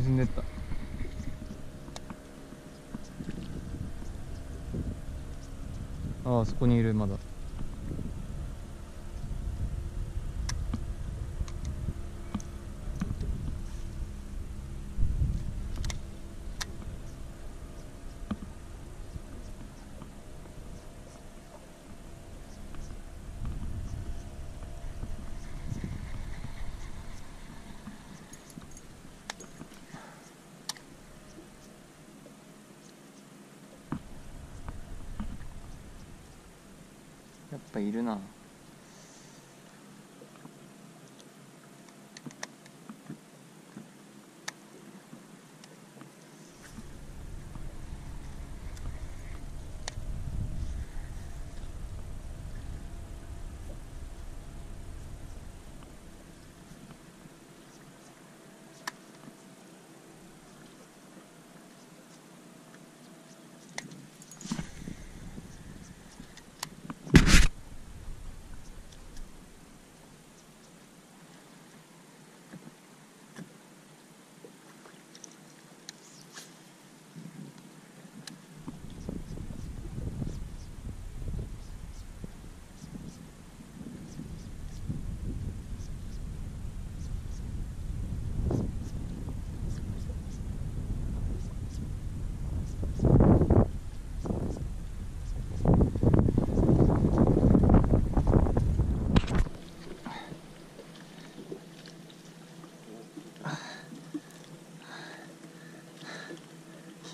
んでった。ああそこにいるまだ。ぱいるな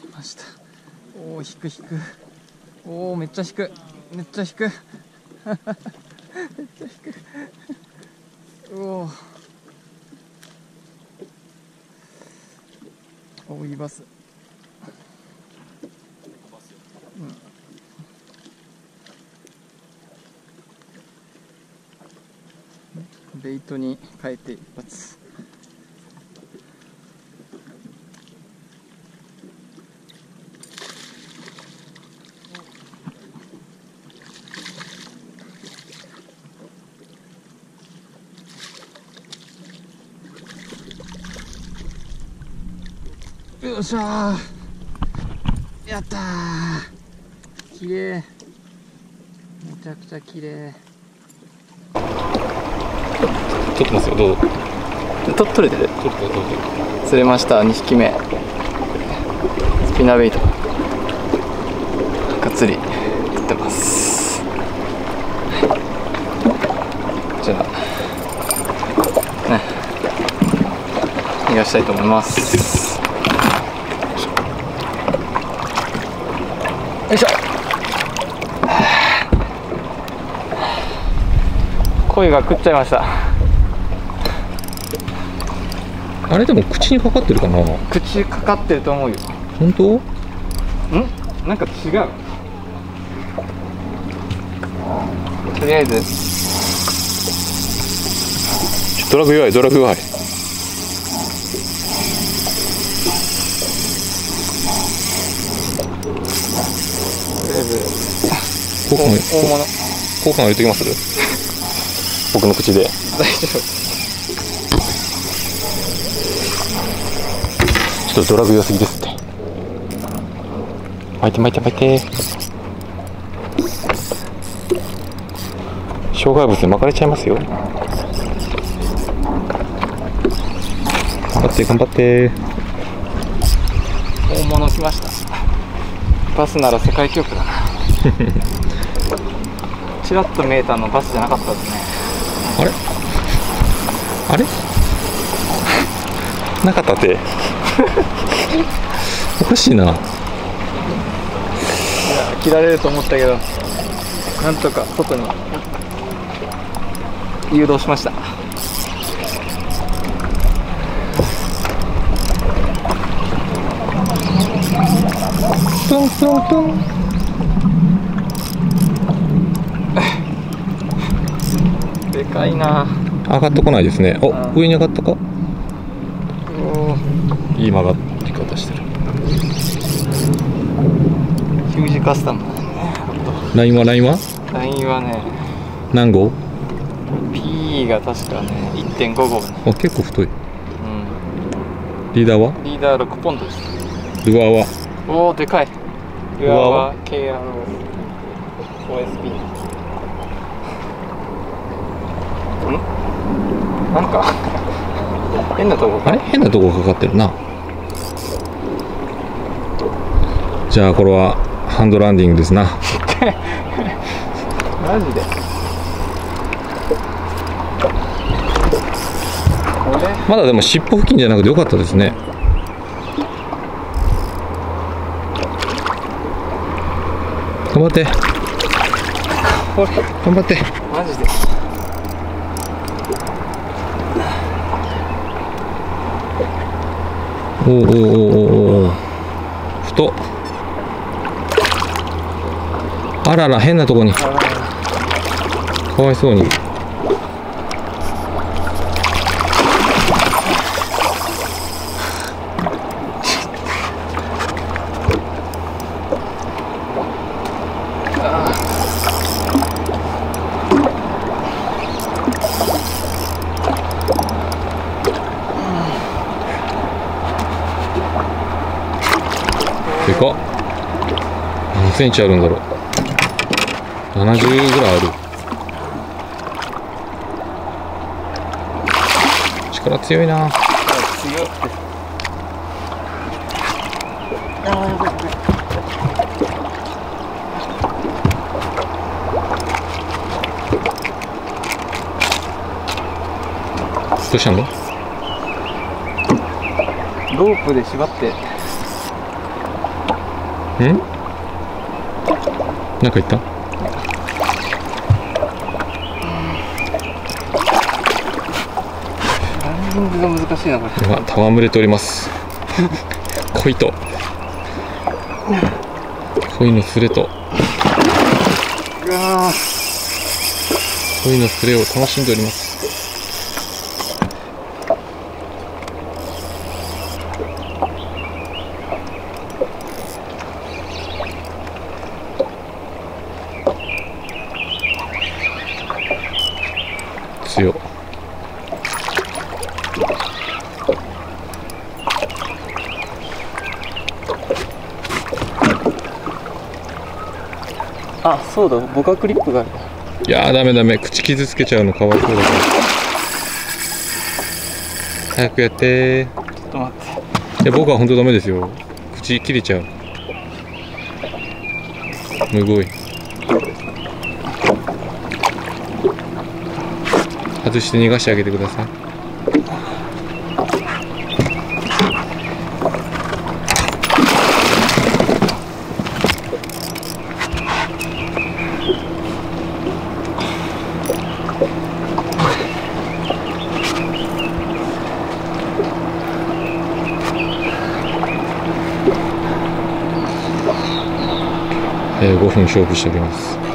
来ましたお引く引く。おおめっちゃ引く。めっちゃ引く。めっちゃ引く。おおおいいバス。うん。ベイトに変えて一発。よっしゃー。やったー。きれいめちゃくちゃきれい撮ってますよ。どうぞ。と取れてる。撮ってどうぞ釣れました。2匹目。スピナーベイト。がっつり食ってます。じゃあ。ね。逃がしたいと思いますいしょ。声が食っちゃいました。あれでも口にかかってるかな？口かかってると思うよ。本当？ん？なんか違う。とりあえず。ドラグ弱いドラグ弱い交換大物。交換入れてきます？僕の口で。大丈夫ちょっとドラグ良すぎですって。巻いて巻いて巻いて。障害物に巻かれちゃいますよ。頑張って頑張って。大物来ました。バスなら世界記録だな チラッと見えたのバスじゃなかったですね。あれ？あれ？なかったって。おかしいな。いや切られると思ったけどなんとか外に誘導しました。トントントンでかいな。上がってこないですね。お上に上がったか？いい曲がり方してる。ヒュージカスタム。だねラインは？ラインは？ラインはね何号？P が確かね1.5号ね。あ結構太い。うん。リーダーは？リーダー6ポンドです。ルアーはおおでかい。ルアーは KR ん？なんか変なとこ。あれ？変なとこかかってるな。じゃあこれはハンドランディングですな。マジで？まだでも尻尾付近じゃなくてよかったですね。頑張って。これ？頑張って。マジで？おおおおおお太っあらら変なとこにかわいそうにでかっ。何センチあるんだろう。70ぐらいある。力強いな。強いどうしたの？ロープで縛って。んなんか言った？ランディングが難しいなこれ。今戯れております。恋と。恋のスレと。恋のスレを楽しんでおります強っあそうだボカクリップがある。いやーダメダメ。口傷つけちゃうのかわいそうだから。早くやって。ちょっと待って。いや僕は本当ダメですよ。口切れちゃう。むごい外して逃がしてあげてください。えー、5分勝負しておきます。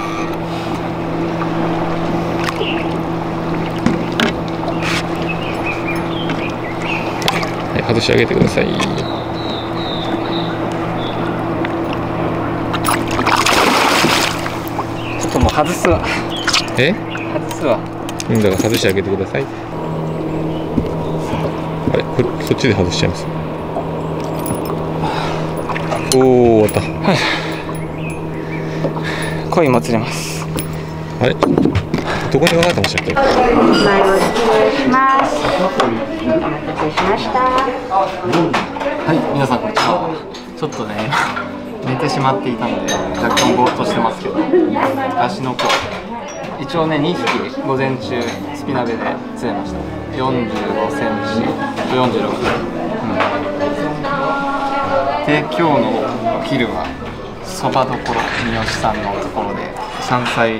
外してあげてください。ちょっともう外すわ。え？外すわ。うんだから外してあげてください。あれ？こそっちで外しちゃいます。おお終わった。恋も釣れます。あれ？どこに分かってましたっけ前を失礼します。お待たせしました。はい皆さんこんにちは。ちょっとね寝てしまっていたので若干ぼーっとしてますけど足の甲。一応ね2匹午前中スピナベで釣れました。45センチ46、うん、で今日のお昼はそばどころ三好さんのところで山菜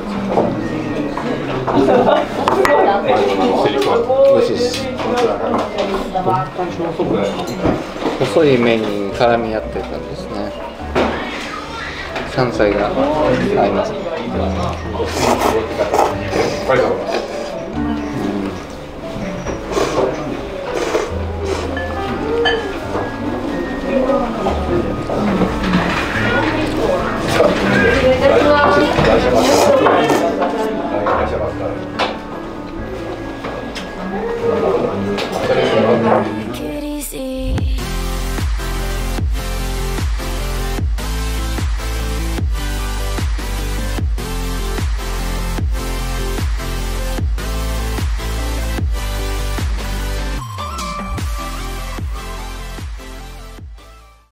細い麺に絡み合ってる感じですね。山菜が合います、うん。Thank you.